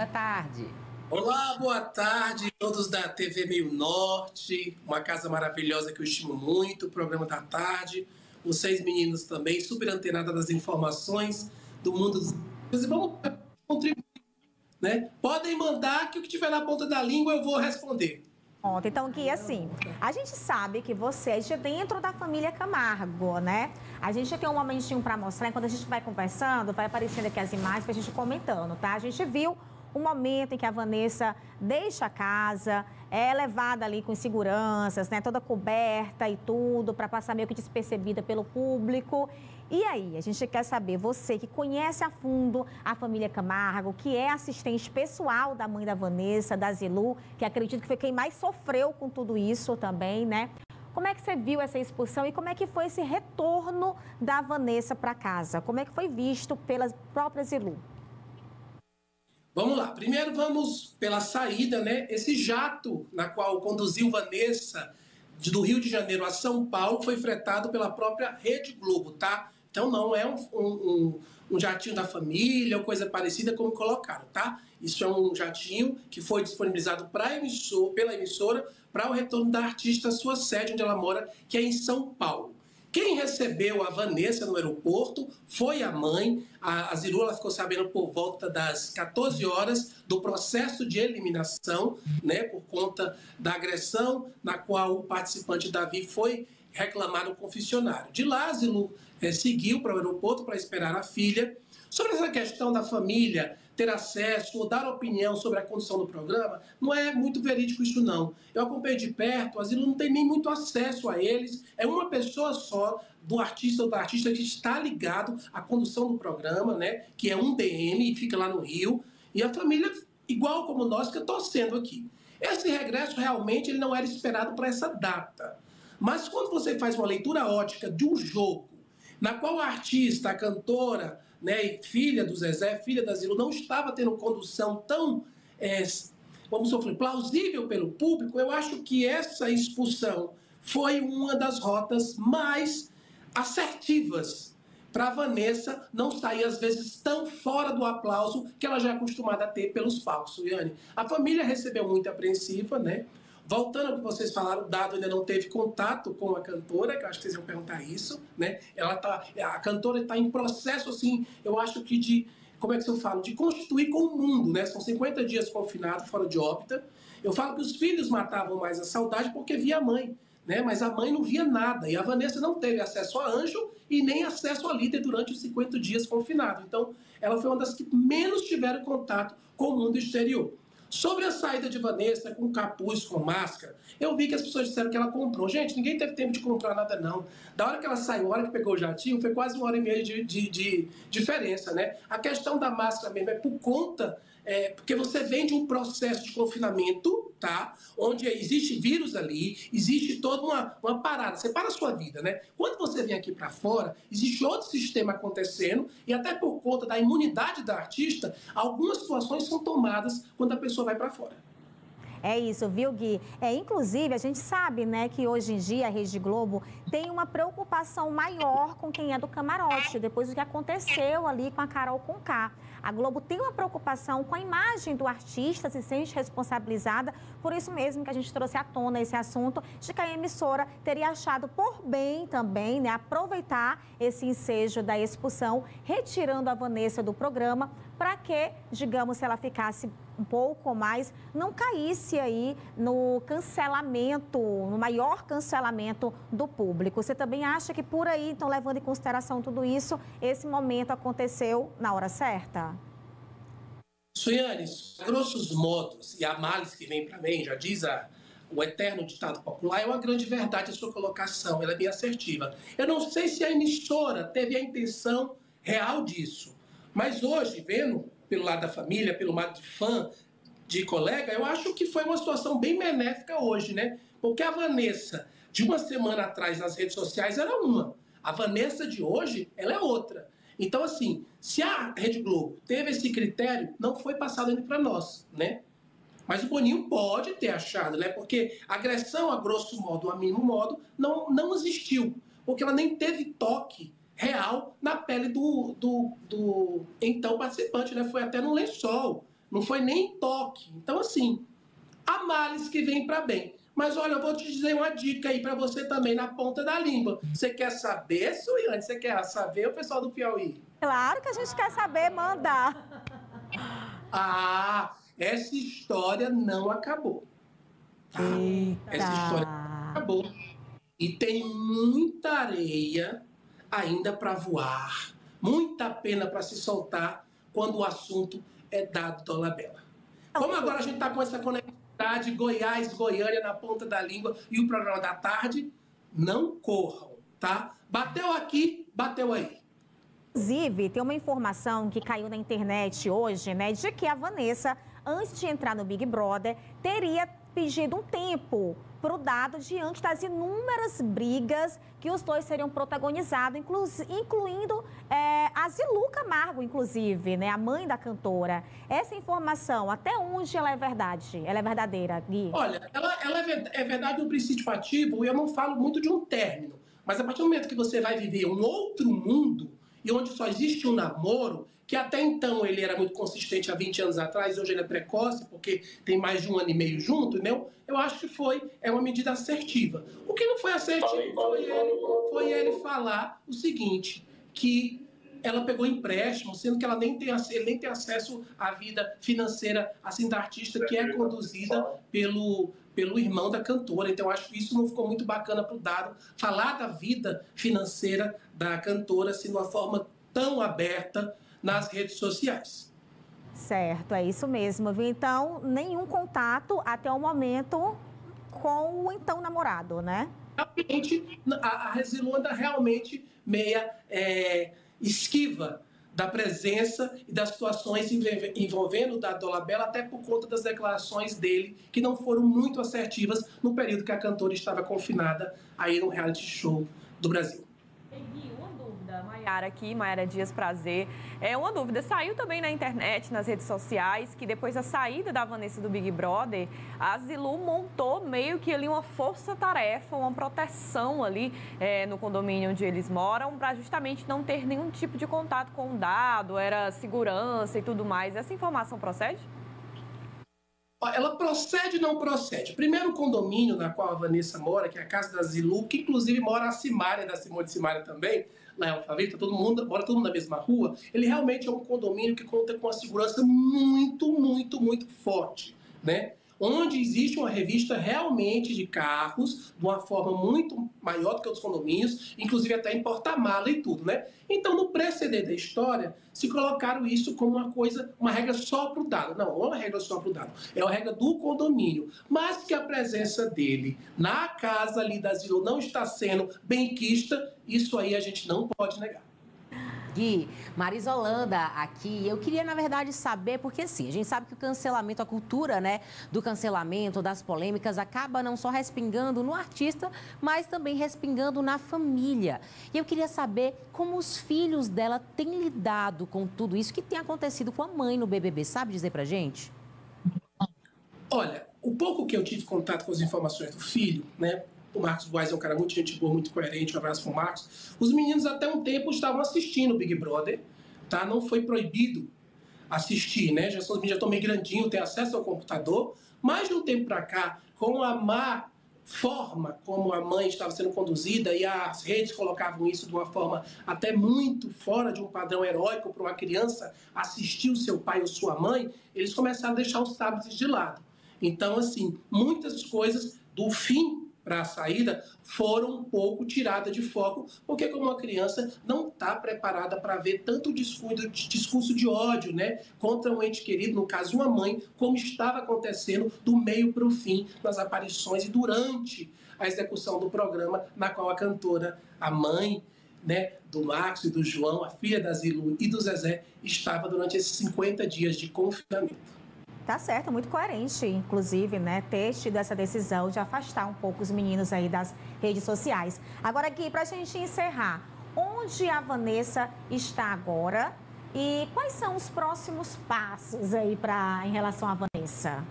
Boa tarde. Olá, boa tarde, todos da TV Meio Norte, uma casa maravilhosa que eu estimo muito, o programa da tarde. Vocês, meninos, também, super antenadas das informações do mundo dos. Vamos contribuir, né? Podem mandar que o que tiver na ponta da língua eu vou responder. Ontem, então, que assim, a gente sabe que você é de dentro da família Camargo, né? A gente tem um momentinho para mostrar, enquanto a gente vai conversando, vai aparecendo aqui as imagens para a gente comentando, tá? A gente viu o momento em que a Vanessa deixa a casa, é levada ali com seguranças, né, toda coberta e tudo, para passar meio que despercebida pelo público. E aí, a gente quer saber, você que conhece a fundo a família Camargo, que é assistente pessoal da mãe da Vanessa, da Zilu, que acredito que foi quem mais sofreu com tudo isso também, né? Como é que você viu essa expulsão e como é que foi esse retorno da Vanessa para casa? Como é que foi visto pela própria Zilu? Vamos lá. Primeiro vamos pela saída, né? Esse jato na qual conduziu Vanessa do Rio de Janeiro a São Paulo foi fretado pela própria Rede Globo, tá? Então não é um, um, um jatinho da família ou coisa parecida como colocaram, tá? Isso é um jatinho que foi disponibilizado emissor, pela emissora para o retorno da artista à sua sede, onde ela mora, que é em São Paulo. Quem recebeu a Vanessa no aeroporto foi a mãe. A, a Zirula ficou sabendo por volta das 14 horas do processo de eliminação, né, por conta da agressão na qual o participante Davi foi reclamar no confessionário. De lá, Zilu é, seguiu para o aeroporto para esperar a filha. Sobre essa questão da família ter acesso ou dar opinião sobre a condição do programa, não é muito verídico isso não. Eu acompanhei de perto, o asilo não tem nem muito acesso a eles, é uma pessoa só do artista ou da artista que está ligado à condução do programa, né, que é um DM e fica lá no Rio, e a família, igual como nós, que torcendo aqui. Esse regresso realmente ele não era esperado para essa data. Mas quando você faz uma leitura ótica de um jogo, na qual a artista, a cantora, né, filha do Zezé, filha da Zilo, não estava tendo condução tão, é, vamos sofrer, plausível pelo público, eu acho que essa expulsão foi uma das rotas mais assertivas para Vanessa não sair, às vezes, tão fora do aplauso que ela já é acostumada a ter pelos palcos, Suiane. A família recebeu muito apreensiva, né? Voltando ao que vocês falaram, o Dado ainda não teve contato com a cantora, que eu acho que vocês iam perguntar isso, né? Ela tá, a cantora está em processo, assim, eu acho que de, como é que eu falo, de constituir com o mundo, né? São 50 dias confinado, fora de órbita. Eu falo que os filhos matavam mais a saudade porque via a mãe, né? Mas a mãe não via nada. E a Vanessa não teve acesso a anjo e nem acesso a líder durante os 50 dias confinado. Então, ela foi uma das que menos tiveram contato com o mundo exterior. Sobre a saída de Vanessa com capuz, com máscara, eu vi que as pessoas disseram que ela comprou. Gente, ninguém teve tempo de comprar nada, não. Da hora que ela saiu, a hora que pegou o jatinho, foi quase uma hora e meia de, de, de diferença, né? A questão da máscara mesmo é por conta é, porque você vem de um processo de confinamento, tá? Onde existe vírus ali, existe toda uma, uma parada. Você para a sua vida, né? Quando você vem aqui para fora, existe outro sistema acontecendo e até por conta da imunidade da artista, algumas situações são tomadas quando a pessoa vai para fora. É isso, viu, Gui? É, inclusive, a gente sabe, né, que hoje em dia a Rede Globo tem uma preocupação maior com quem é do camarote, depois do que aconteceu ali com a Carol Conká. A Globo tem uma preocupação com a imagem do artista, se sente responsabilizada, por isso mesmo que a gente trouxe à tona esse assunto, de que a emissora teria achado por bem também, né, aproveitar esse ensejo da expulsão, retirando a Vanessa do programa, para que, digamos, se ela ficasse um pouco mais, não caísse aí no cancelamento, no maior cancelamento do público. Você também acha que por aí, então, levando em consideração tudo isso, esse momento aconteceu na hora certa? Suiane, grossos modos, e a males que vem para mim, já diz a, o eterno ditado popular, é uma grande verdade a sua colocação, ela é bem assertiva. Eu não sei se a emissora teve a intenção real disso, mas hoje, vendo pelo lado da família, pelo lado de fã, de colega, eu acho que foi uma situação bem benéfica hoje, né? Porque a Vanessa, de uma semana atrás nas redes sociais, era uma. A Vanessa de hoje, ela é outra. Então, assim, se a Rede Globo teve esse critério, não foi passado ainda para nós, né? Mas o Boninho pode ter achado, né? Porque agressão, a grosso modo, a mínimo modo, não, não existiu. Porque ela nem teve toque real na pele do, do, do então participante, né? Foi até no lençol. Não foi nem toque. Então, assim, há males que vêm para bem. Mas olha, eu vou te dizer uma dica aí para você também na ponta da língua. Você quer saber, Suiane? Você quer saber, o pessoal do Piauí? Claro que a gente quer saber, manda. Ah, essa história não acabou. Tá? Essa história não acabou. E tem muita areia ainda para voar, muita pena para se soltar quando o assunto é dado Dolabella. Como agora a gente está com essa conectividade Goiás, Goiânia na ponta da língua e o programa da tarde, não corram, tá? Bateu aqui, bateu aí. Inclusive, tem uma informação que caiu na internet hoje, né, de que a Vanessa, antes de entrar no Big Brother, teria pedido um tempo para o dado diante das inúmeras brigas que os dois seriam protagonizados, inclu incluindo é, a Zilu Camargo, inclusive, né, a mãe da cantora. Essa informação, até onde ela é verdade? Ela é verdadeira, Gui? Olha, ela, ela é, verdade no princípio ativo e eu não falo muito de um término. Mas a partir do momento que você vai viver um outro mundo e onde só existe um namoro, que até então ele era muito consistente há 20 anos atrás, hoje ele é precoce, porque tem mais de um ano e meio junto, entendeu? Eu acho que foi é uma medida assertiva. O que não foi assertivo foi ele, foi ele falar o seguinte, que ela pegou empréstimo, sendo que ela nem tem, nem tem acesso à vida financeira assim da artista que é conduzida pelo, pelo irmão da cantora. Então, acho que isso não ficou muito bacana para o Dado falar da vida financeira da cantora assim, de uma forma tão aberta nas redes sociais. Certo, é isso mesmo. Viu? Então, nenhum contato até o momento com o então namorado, né? Realmente, a, a realmente meia é, esquiva da presença e das situações envolvendo o Dado Dolabella, até por conta das declarações dele, que não foram muito assertivas no período que a cantora estava confinada aí no reality show do Brasil. Maiara aqui, Maiara Dias Prazer. É uma dúvida, saiu também na internet, nas redes sociais, que depois da saída da Vanessa do Big Brother, a Zilu montou meio que ali uma força-tarefa, uma proteção ali é, no condomínio onde eles moram, para justamente não ter nenhum tipo de contato com o dado, era segurança e tudo mais. Essa informação procede? Ela procede ou não procede? Primeiro, o condomínio na qual a Vanessa mora, que é a casa da Zilu, que inclusive mora a Simária, da Simone Simária também, lá em Alphaville, tá todo mundo, mora todo mundo na mesma rua, ele realmente é um condomínio que conta com uma segurança muito, muito, muito forte, né? Onde existe uma revista realmente de carros, de uma forma muito maior do que os condomínios, inclusive até em porta-mala e tudo, né? Então, no preceder da história, se colocaram isso como uma coisa, uma regra só para o dado. Não, não é uma regra só para o dado, é uma regra do condomínio. Mas que a presença dele na casa ali da Zilo não está sendo benquista, isso aí a gente não pode negar. Gui, Marisa Holanda aqui. Eu queria, na verdade, saber, porque assim, a gente sabe que o cancelamento, a cultura né, do cancelamento, das polêmicas, acaba não só respingando no artista, mas também respingando na família. E eu queria saber como os filhos dela têm lidado com tudo isso que tem acontecido com a mãe no BBB. Sabe dizer pra gente? Olha, o pouco que eu tive contato com as informações do filho, né? O Marcos Boas é um cara muito gente boa, muito coerente. Um abraço pro Marcos. Os meninos até um tempo estavam assistindo o Big Brother, tá? Não foi proibido assistir, né? Já, são, já estão meio grandinhos, têm acesso ao computador. Mas de um tempo para cá, com a má forma como a mãe estava sendo conduzida e as redes colocavam isso de uma forma até muito fora de um padrão heróico para uma criança assistir o seu pai ou sua mãe, eles começaram a deixar os tablets de lado. Então, assim, muitas coisas do fim para a saída foram um pouco tiradas de foco, porque como uma criança não está preparada para ver tanto discurso, de ódio né, contra um ente querido, no caso uma mãe, como estava acontecendo do meio para o fim nas aparições e durante a execução do programa, na qual a cantora, a mãe né, do Marcos e do João, a filha da Zilu e do Zezé, estava durante esses 50 dias de confinamento. Tá certo, muito coerente, inclusive, né, ter tido essa decisão de afastar um pouco os meninos aí das redes sociais. Agora aqui, para a gente encerrar, onde a Vanessa está agora e quais são os próximos passos aí para em relação à Vanessa?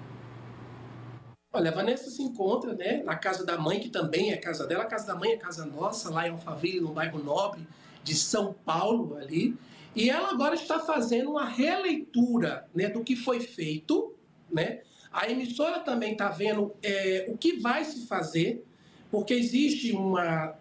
Olha, a Vanessa se encontra né, na casa da mãe, que também é casa dela. A casa da mãe é casa nossa, lá em Alphaville, no bairro Nobre de São Paulo, ali. E ela agora está fazendo uma releitura né, do que foi feito, né? A emissora também está vendo é, o que vai se fazer, porque existe uma,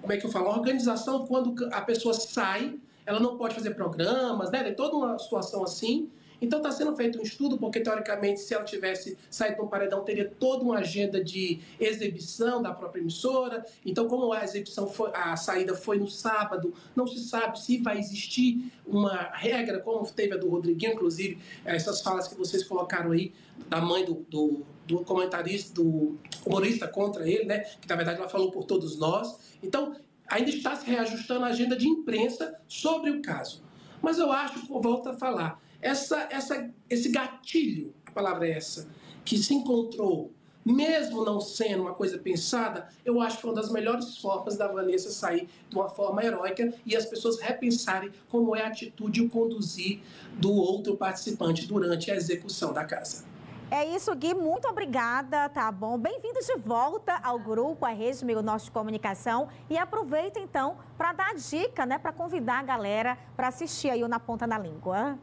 como é que eu falo, uma organização quando a pessoa sai, ela não pode fazer programas, né? Tem toda uma situação assim. Então está sendo feito um estudo, porque teoricamente, se ela tivesse saído um paredão, teria toda uma agenda de exibição da própria emissora. Então, como a exibição foi, a saída foi no sábado, não se sabe se vai existir uma regra, como teve a do Rodriguinho, inclusive, essas falas que vocês colocaram aí, da mãe do, do, do comentarista, do humorista contra ele, né? Que na verdade ela falou por todos nós. Então, ainda está se reajustando a agenda de imprensa sobre o caso. Mas eu acho, volto a falar, essa, essa, esse gatilho, a palavra é essa, que se encontrou, mesmo não sendo uma coisa pensada, eu acho que foi uma das melhores formas da Vanessa sair de uma forma heróica e as pessoas repensarem como é a atitude e o conduzir do outro participante durante a execução da casa. É isso, Gui. Muito obrigada, tá bom? Bem-vindos de volta ao grupo, a Rede Meio Norte de Comunicação. E aproveita, então, para dar dica, né? Para convidar a galera para assistir aí o Na Ponta da Língua.